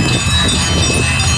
ハハハハ